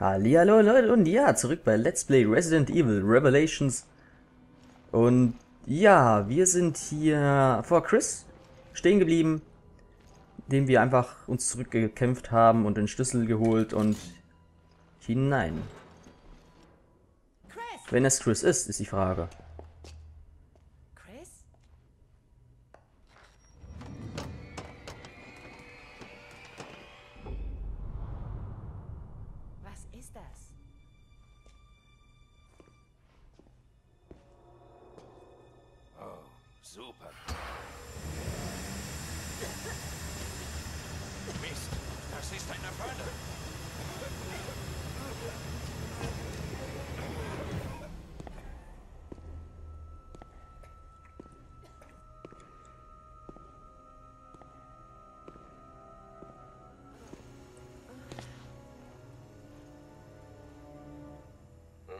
Hallihallo Leute und ja, zurück bei Let's Play Resident Evil Revelations. Und ja, wir sind hier vor Chris stehen geblieben, indem wir einfach uns zurückgekämpft haben und den Schlüssel geholt und hinein. Wenn es Chris ist, ist die Frage.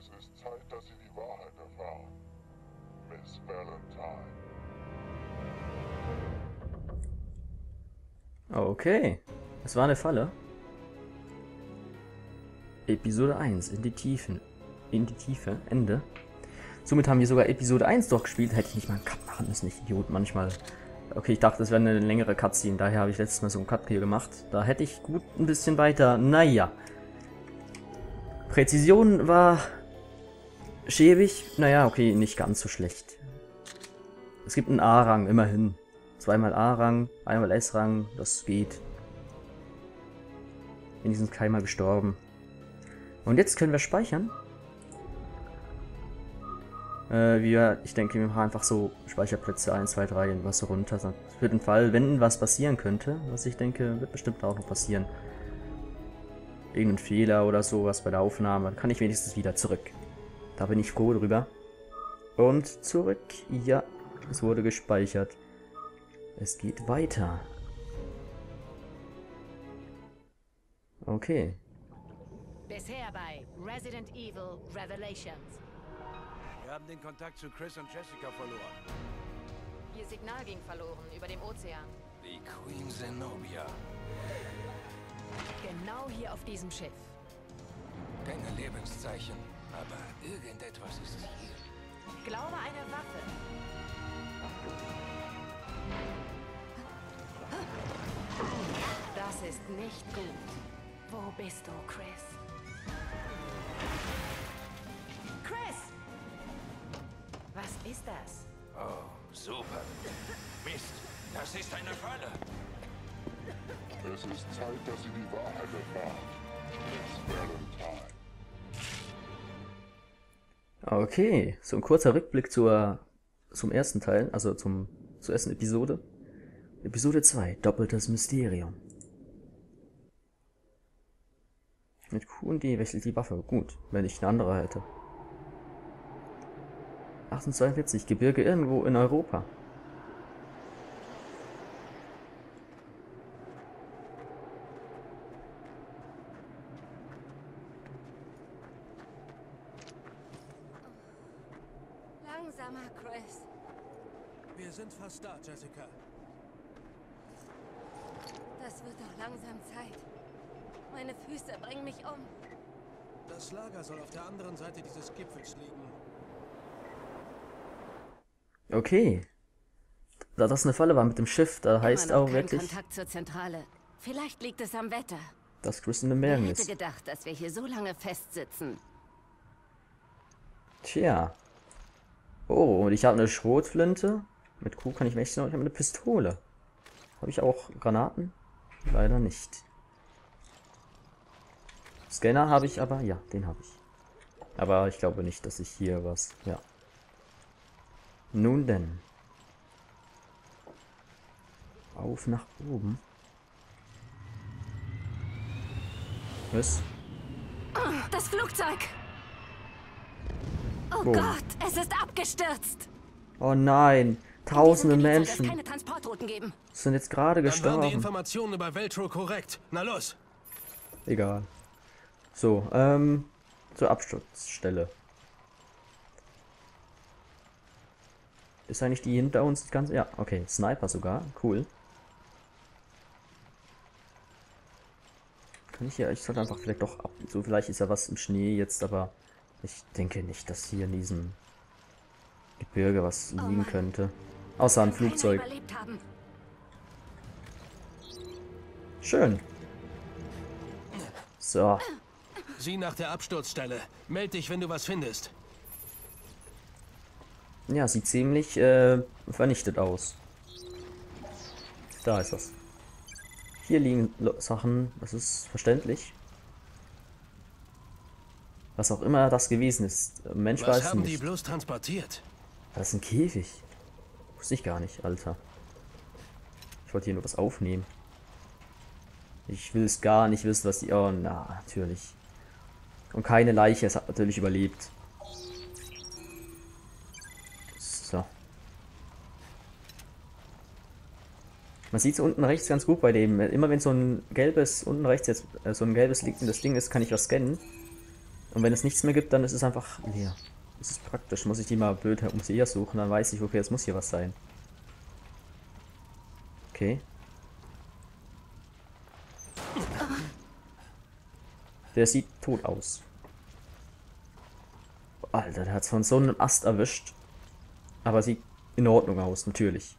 Es ist Zeit, dass Sie die Wahrheit erfahren. Miss Valentine. Okay, es war eine Falle. Episode 1, in die Tiefen. In die Tiefe, Ende. Somit haben wir sogar Episode 1 durchgespielt. Hätte ich nicht mal einen Cut machen müssen, ich Idiot, manchmal. Okay, ich dachte, das wäre eine längere Cutscene, daher habe ich letztes Mal so einen Cut hier gemacht. Da hätte ich gut ein bisschen weiter, naja. Präzision war schäbig, naja, okay, nicht ganz so schlecht. Es gibt einen A-Rang, immerhin. Zweimal A-Rang, einmal S-Rang, das geht. Wenigstens keiner gestorben. Und jetzt können wir speichern. Äh, wir, ich denke, wir machen einfach so Speicherplätze 1, 2, 3 und was runter. Für den Fall, wenn was passieren könnte, was ich denke, wird bestimmt auch noch passieren. Irgendein Fehler oder sowas bei der Aufnahme, dann kann ich wenigstens wieder zurück. Da bin ich froh drüber. Und zurück. Ja, es wurde gespeichert. Es geht weiter. Okay. Bisher bei Resident Evil Revelations. Wir haben den Kontakt zu Chris und Jessica verloren. Ihr Signal ging verloren über dem Ozean. Die Queen Zenobia. Genau hier auf diesem Schiff. Keine Lebenszeichen, aber irgendetwas ist hier. Glaube eine Waffe. Das ist nicht gut. Wo bist du, Chris? Chris! Was ist das? Oh, super. Mist, das ist eine Falle. Es ist Zeit, dass Sie die Wahrheit erfahren. Miss Valentine. Okay, so ein kurzer Rückblick zur, zum ersten Teil, also zum, zur ersten Episode. Episode 2, doppeltes Mysterium. Mit Q und G wechselt die Waffe. Gut, wenn ich eine andere hätte. 1842, Gebirge irgendwo in Europa. Langsamer, Chris. Wir sind fast da, Jessica. Das wird doch langsam Zeit. Meine Füße bringen mich um. Das Lager soll auf der anderen Seite dieses Gipfels liegen. Okay. Da das eine Falle war mit dem Schiff, da heißt auch wirklich, Kontakt zur Zentrale. Vielleicht liegt es am Wetter. dass Chris in den Wer Bergen hätte gedacht, dass wir hier so lange festsitzen? Tja. Oh, und ich habe eine Schrotflinte. Mit Q kann ich mich noch. Ich habe eine Pistole. Habe ich auch Granaten? Leider nicht. Scanner habe ich aber. Ja, den habe ich. Aber ich glaube nicht, dass ich hier was. Ja. Nun denn. Auf nach oben. Was? Das Flugzeug! Oh Wo? Gott, es ist abgestürzt! Oh nein. Tausende Menschen keine Transportrouten geben. sind jetzt gerade Dann waren die gestorben. Informationen über Veltro korrekt. Na los! Egal. So, ähm, zur Absturzstelle. Ist eigentlich die hinter uns die ganze? Ja, okay. Sniper sogar. Cool. Kann ich hier, ich sollte einfach vielleicht doch ab. So, vielleicht ist ja was im Schnee jetzt, aber ich denke nicht, dass hier in diesem Gebirge was liegen Mann. könnte. Außer ein Flugzeug. Schön. So, Sieh nach der Absturzstelle. Meld dich, wenn du was findest. ja, sieht ziemlich äh, vernichtet aus. Da ist das. Hier liegen Sachen, das ist verständlich. Was auch immer das gewesen ist. Mensch Was weiß haben die nicht. bloß transportiert? Das ist ein Käfig. Wusste ich gar nicht, Alter. Ich wollte hier nur was aufnehmen. Ich will es gar nicht wissen, was die... Oh, na, natürlich. Und keine Leiche, es hat natürlich überlebt. So. Man sieht es unten rechts ganz gut bei dem. Immer wenn so ein gelbes, unten rechts jetzt, äh, so ein gelbes liegendes Ding ist, kann ich was scannen. Und wenn es nichts mehr gibt, dann ist es einfach leer. Das ist praktisch. Muss ich die mal blöd um sie suchen, dann weiß ich, okay, jetzt muss hier was sein. Okay. Der sieht tot aus. Alter, der hat von so einem Ast erwischt. Aber sieht in Ordnung aus, natürlich.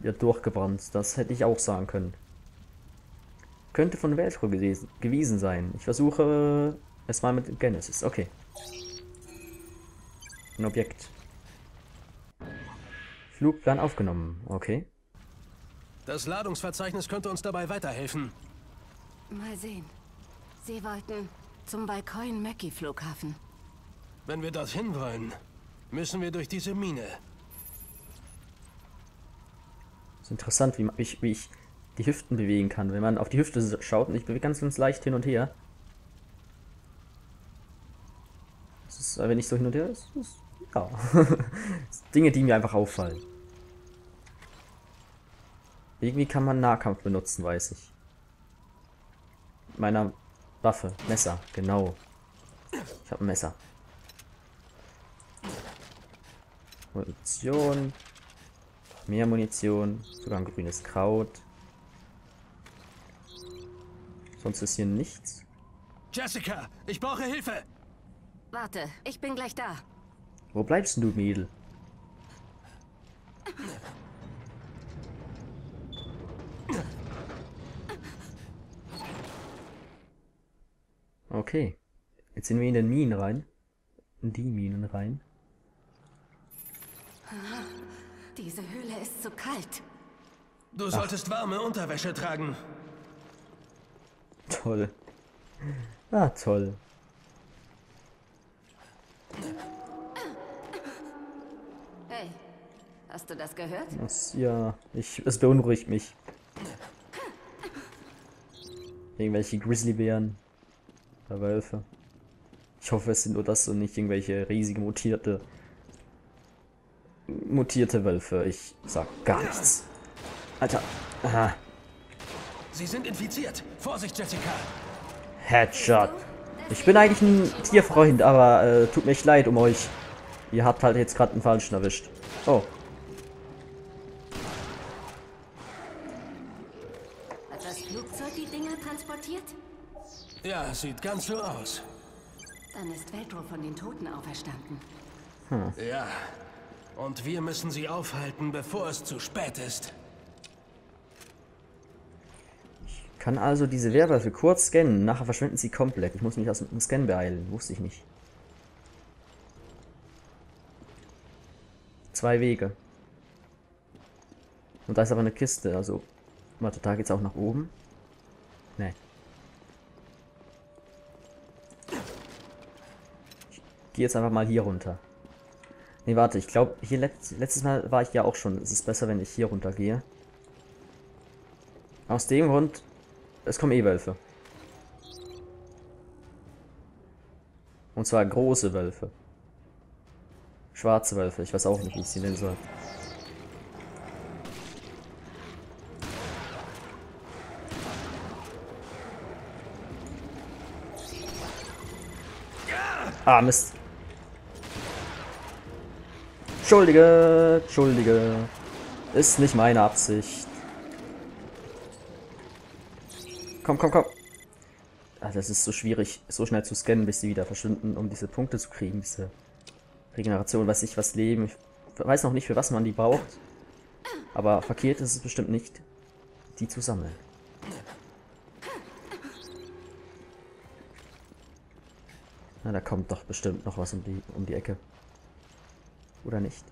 Ja, durchgebrannt. Das hätte ich auch sagen können. Könnte von Velcro gewesen, gewesen sein. Ich versuche es mal mit Genesis. Okay. Ein Objekt. Flugplan aufgenommen. Okay. Das Ladungsverzeichnis könnte uns dabei weiterhelfen. Mal sehen. Sie wollten zum Balkoin Mackie Flughafen. Wenn wir dorthin wollen, müssen wir durch diese Mine. ist interessant, wie, ich, wie ich die Hüften bewegen kann. Wenn man auf die Hüfte schaut und ich bewege ganz, ganz leicht hin und her. Das ist, wenn ich so hin und her, ist, ist ja. Das sind Dinge, die mir einfach auffallen. Irgendwie kann man Nahkampf benutzen, weiß ich. Mit Meiner Waffe, Messer, genau. Ich habe ein Messer. Munition, Mehr Munition, sogar ein grünes Kraut. Sonst ist hier nichts. Jessica, ich brauche Hilfe! Warte, ich bin gleich da. Wo bleibst denn du, Mädel? Okay. Jetzt sind wir in den Minen rein. In die Minen rein. Diese Höhle ist zu kalt. Du solltest warme Unterwäsche tragen. Toll. Ah, toll. Hey, hast du das gehört? Das, ja, ich, es beunruhigt mich. Irgendwelche Grizzlybären. Oder Wölfe. Ich hoffe, es sind nur das und nicht irgendwelche riesige mutierte. Mutierte Wölfe. Ich sag gar nichts. Alter. Aha. Sie sind infiziert. Vorsicht, Jessica. Headshot. Ich bin eigentlich ein Tierfreund, aber äh, tut mir echt leid um euch. Ihr habt halt jetzt gerade einen Falschen erwischt. Oh. Ja, sieht ganz so aus. Dann ist Veltro von den Toten auferstanden. Ja. Und wir müssen sie aufhalten, bevor es zu spät ist. Kann also diese Werwölfe kurz scannen, nachher verschwinden sie komplett. Ich muss mich aus dem Scan beeilen, wusste ich nicht. Zwei Wege. Und da ist aber eine Kiste, also... Warte, da geht's auch nach oben? Nee. Gehe jetzt einfach mal hier runter. Nee, warte, ich glaube, hier letzt, letztes Mal war ich ja auch schon. Es ist besser, wenn ich hier runter gehe. Aus dem Grund, es kommen eh Wölfe. Und zwar große Wölfe. Schwarze Wölfe, ich weiß auch nicht, wie ich sie nennen soll. Ah, Mist. Entschuldige, Entschuldige. Ist nicht meine Absicht. Komm, komm, komm. Ah, das ist so schwierig, so schnell zu scannen, bis sie wieder verschwinden, um diese Punkte zu kriegen, diese Regeneration, weiß ich, was Leben. Ich weiß noch nicht, für was man die braucht. Aber verkehrt ist es bestimmt nicht, die zu sammeln. Na, da kommt doch bestimmt noch was um die, um die Ecke. Oder nicht?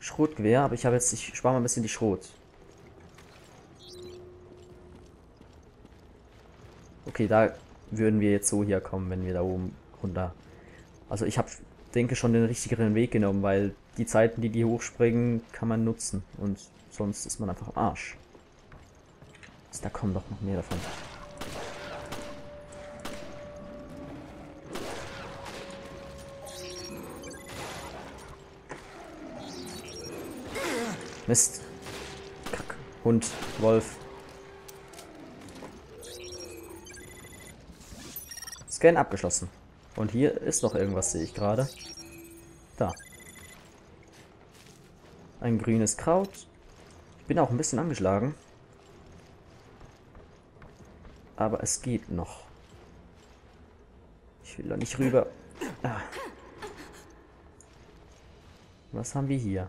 Schrotgewehr, aber ich habe jetzt, ich spare mal ein bisschen die Schrot. Okay, da würden wir jetzt so hier kommen, wenn wir da oben runter. Also ich habe, denke schon den richtigeren Weg genommen, weil die Zeiten, die die hochspringen, kann man nutzen und sonst ist man einfach am Arsch. Also da kommen doch noch mehr davon. Mist. Kack. Hund. Wolf. Scan abgeschlossen. Und hier ist noch irgendwas, sehe ich gerade. Da. Ein grünes Kraut. Ich bin auch ein bisschen angeschlagen. Aber es geht noch. Ich will da nicht rüber. Ah. Was haben wir hier?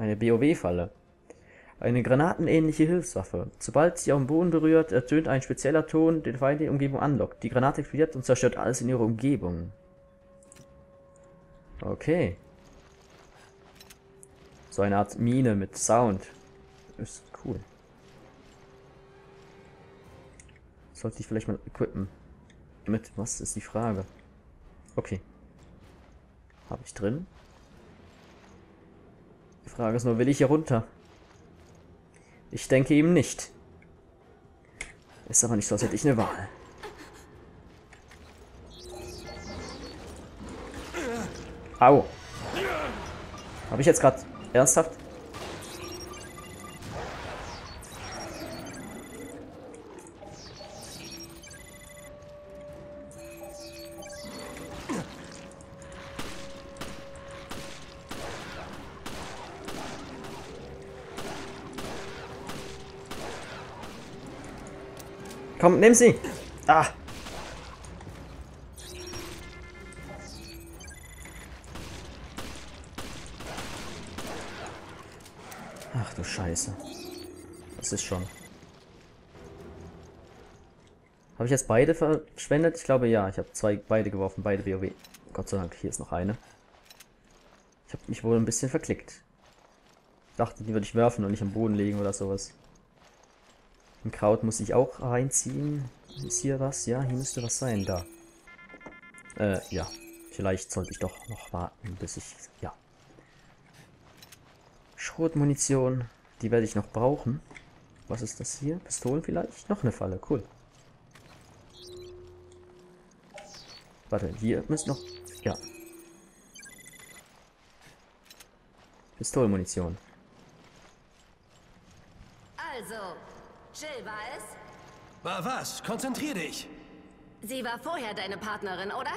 Eine BOW-Falle. Eine granatenähnliche Hilfswaffe. Sobald sie auf den Boden berührt, ertönt ein spezieller Ton, den Feind in die Umgebung anlockt. Die Granate explodiert und zerstört alles in ihrer Umgebung. Okay. So eine Art Mine mit Sound. Ist cool. Sollte ich vielleicht mal equippen. Mit was ist die Frage? Okay. Habe ich drin? Die Frage ist nur, will ich hier runter? Ich denke ihm nicht. Ist aber nicht so, als hätte ich eine Wahl. Au. Habe ich jetzt gerade ernsthaft? Komm, nimm sie. Ah. Ach du Scheiße. Das ist schon. Habe ich jetzt beide verschwendet? Ich glaube ja. Ich habe zwei beide geworfen, beide WoW. Gott sei Dank, hier ist noch eine. Ich habe mich wohl ein bisschen verklickt. Ich dachte, die würde ich werfen und nicht am Boden legen oder sowas. Ein Kraut muss ich auch reinziehen. Ist hier was? Ja, hier müsste was sein. Da. Äh, ja. Vielleicht sollte ich doch noch warten, bis ich... Ja. Schrotmunition. Die werde ich noch brauchen. Was ist das hier? Pistolen vielleicht? Noch eine Falle. Cool. Warte, hier müssen noch... Ja. Pistolenmunition. Also, Jill war es? War was? Konzentrier dich. Sie war vorher deine Partnerin, oder?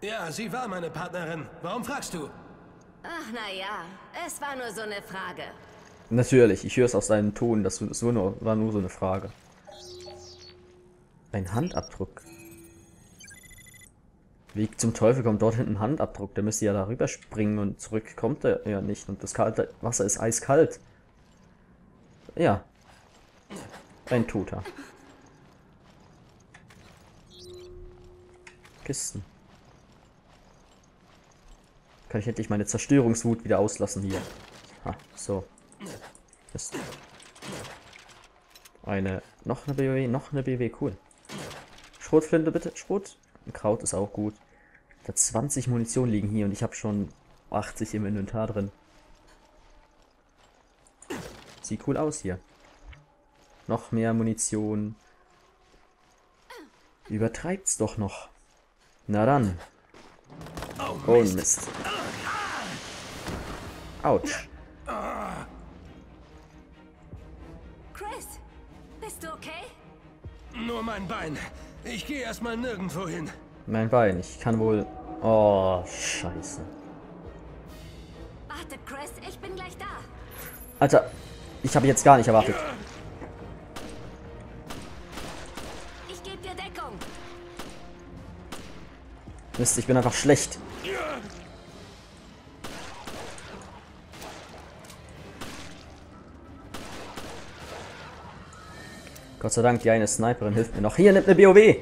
Ja, sie war meine Partnerin. Warum fragst du? Ach, naja. Es war nur so eine Frage. Natürlich, ich höre es aus deinem Ton, das war nur, war nur so eine Frage. Ein Handabdruck. Wie zum Teufel kommt dort hinten ein Handabdruck? Der müsste ja darüber springen und zurück kommt er ja nicht. Und das kalte Wasser ist eiskalt. Ja, ein Toter. Kisten. Kann ich endlich meine Zerstörungswut wieder auslassen hier. Ha, so. Ist eine, noch eine BW, noch eine BW, cool. Schrotflinte bitte, Schrot. Kraut ist auch gut. Da 20 Munition liegen hier und ich habe schon 80 im Inventar drin. Sieht cool aus hier. Noch mehr Munition. Übertreibt's doch noch. Na dann. Oh Mist. Autsch. Chris, bist du okay? Nur mein Bein. Ich gehe erstmal nirgendwo hin. Mein Bein. Ich kann wohl... Oh, scheiße. Warte, Chris, ich bin gleich da. Alter, ich habe jetzt gar nicht erwartet. Mist, ich bin einfach schlecht. Gott sei Dank, die eine Sniperin hilft mir noch. Hier, nimmt eine BOW.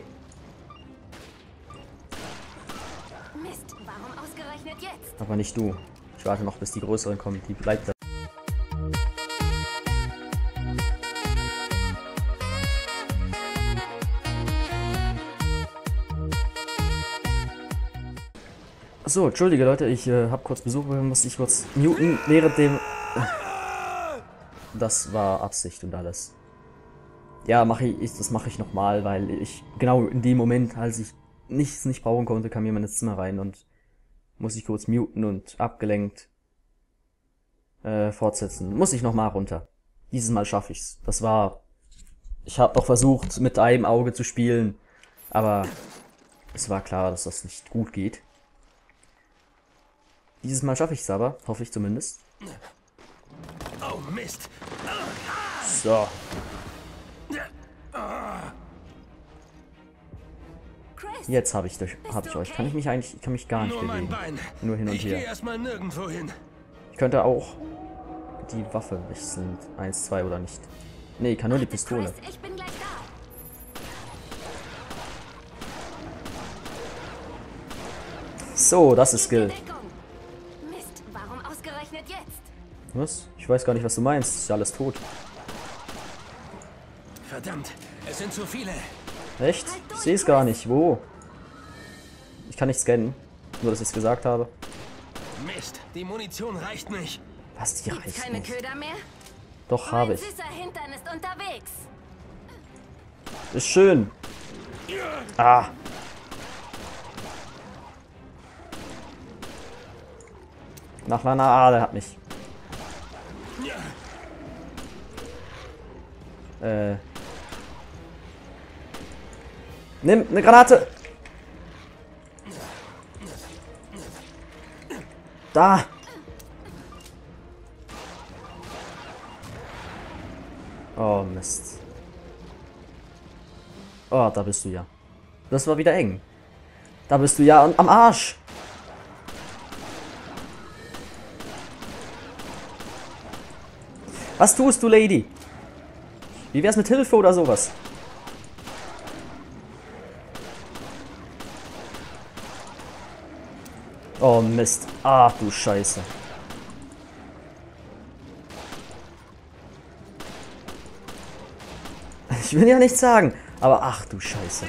Aber nicht du. Ich warte noch, bis die größeren kommen. Die bleibt da. So, entschuldige Leute, ich äh, habe kurz Besuch, musste ich kurz muten während dem... Das war Absicht und alles. Ja, mache ich, das mache ich nochmal, weil ich genau in dem Moment, als ich nichts nicht brauchen konnte, kam jemand ins Zimmer rein und muss ich kurz muten und abgelenkt äh, fortsetzen. Muss ich nochmal runter. Dieses Mal schaffe ich's. Das war... Ich habe noch versucht, mit einem Auge zu spielen, aber es war klar, dass das nicht gut geht. Dieses Mal schaffe ich es aber, hoffe ich zumindest. Oh Mist. So, jetzt habe ich, durch- hab ich euch. Kann ich mich eigentlich, ich kann mich gar nicht Nur bewegen. Bein. Nur hin und ich her. hin. Ich könnte auch die Waffe wechseln. Eins, zwei oder nicht. Nee, ich kann nur die Pistole. Chris, ich bin gleich da. So, das ist Skill. Was? Ich weiß gar nicht, was du meinst. Ist ja alles tot. Verdammt, es sind zu viele. Echt? Ich sehe es gar nicht. Wo? Ich kann nicht scannen. Nur, dass ich es gesagt habe. Mist, die Munition reicht nicht. Was? Die Gibt's reicht keine nicht. Köder mehr? Doch, habe ich. ist unterwegs. Ist schön. Ah. Nach meiner Ader hat mich. Äh. Nimm eine Granate. Da. Oh Mist. Oh, da bist du ja. Das war wieder eng. Da bist du ja am- am Arsch. Was tust du, Lady? Wie wär's mit Hilfe oder sowas? Oh Mist. Ach du Scheiße. Ich will ja nichts sagen, aber ach du Scheiße.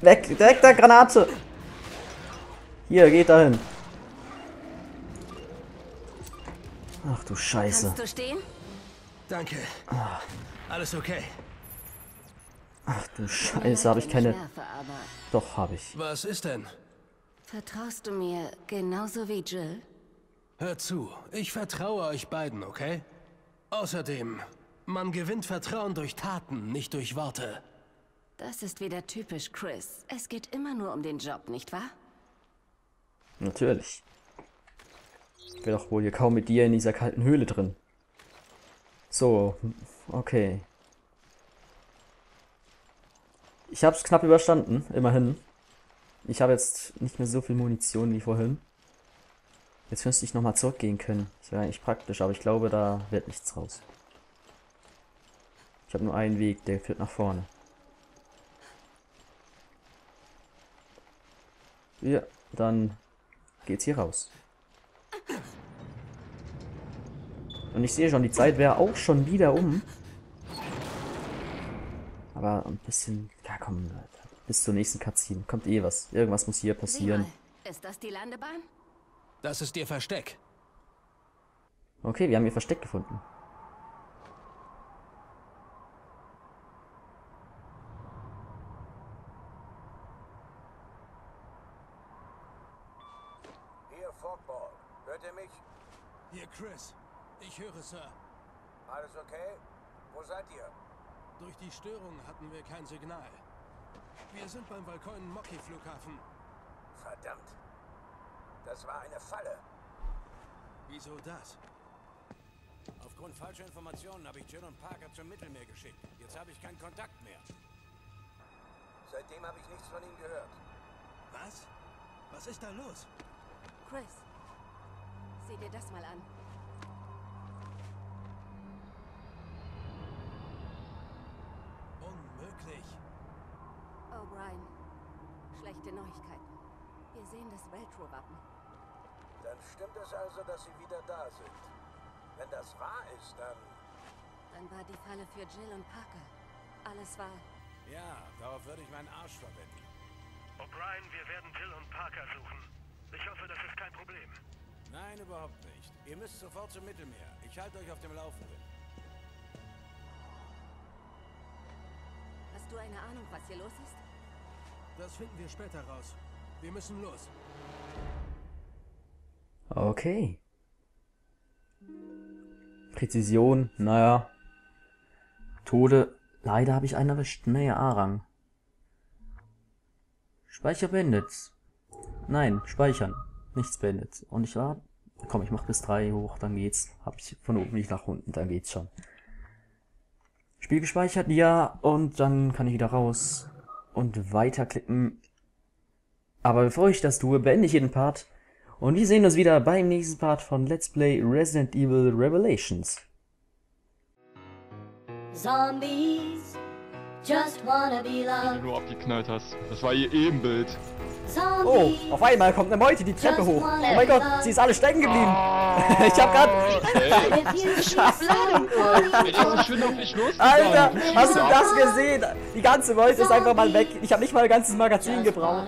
Weg, weg der Granate. Hier, geht dahin. Ach du Scheiße. Kannst du stehen? Danke. Alles okay. Ach du Scheiße, habe ich keine... Schärfe, aber Doch, habe ich. Was ist denn? vertraust du mir genauso wie Jill? Hört zu, ich vertraue euch beiden, okay? Außerdem, man gewinnt Vertrauen durch Taten, nicht durch Worte. Das ist wieder typisch Chris. Es geht immer nur um den Job, nicht wahr? Natürlich. Ich bin doch wohl hier kaum mit dir in dieser kalten Höhle drin. So, okay. Ich habe es knapp überstanden, immerhin. Ich habe jetzt nicht mehr so viel Munition wie vorhin. Jetzt müsste ich nochmal zurückgehen können. Das wäre eigentlich praktisch, aber ich glaube, da wird nichts raus. Ich habe nur einen Weg, der führt nach vorne. Ja, dann geht's hier raus. Und ich sehe schon, die Zeit wäre auch schon wieder um. Aber ein bisschen, ja komm, bis zur nächsten Cutscene. Kommt eh was. Irgendwas muss hier passieren. ist das die Landebahn? Das ist ihr Versteck. Okay, wir haben ihr Versteck gefunden. Hier, Fogball. Hört ihr mich? Hier, Chris. Ich höre, Sir. Alles okay? Wo seid ihr? Durch die Störung hatten wir kein Signal. Wir sind beim Valkoinen-Moki-Flughafen. Verdammt. Das war eine Falle. Wieso das? Aufgrund falscher Informationen habe ich Jill und Parker zum Mittelmeer geschickt. Jetzt habe ich keinen Kontakt mehr. Seitdem habe ich nichts von ihm gehört. Was? Was ist da los? Chris, sieh dir das mal an. Unmöglich. O'Brien, schlechte Neuigkeiten. Wir sehen das Veltro-Wappen. Dann stimmt es also, dass sie wieder da sind. Wenn das wahr ist, dann... Dann war die Falle für Jill und Parker. Alles war... Ja, darauf würde ich meinen Arsch verwenden. O'Brien, wir werden Jill und Parker suchen. Ich hoffe, das ist kein Problem. Nein, überhaupt nicht. Ihr müsst sofort zum Mittelmeer. Ich halte euch auf dem Laufenden. Hast du eine Ahnung, was hier los ist? Das finden wir später raus. Wir müssen los. Okay. Präzision, naja. Tode. Leider habe ich einen erwischt. Naja, A-Rang. Speicher beendet. Nein, speichern. Nichts beendet. Und ich war. Komm, ich mach bis 3 hoch, dann geht's. Hab ich von oben nicht nach unten, dann geht's schon. Spiel gespeichert, ja, und dann kann ich wieder raus und weiterklicken. Aber bevor ich das tue, beende ich jeden Part. Und wir sehen uns wieder beim nächsten Part von Let's Play Resident Evil Revelations. Zombies just wanna be Wenn loved. du nur abgeknallt hast. Das war ihr Ebenbild. Oh, auf einmal kommt eine Meute die Treppe hoch. Oh mein Gott, sie ist alle stecken geblieben. Ich hab grad... Losgegangen. Alter, hast du das gesehen? Die ganze Meute ist einfach mal weg. Ich habe nicht mal ein ganzes Magazin gebraucht.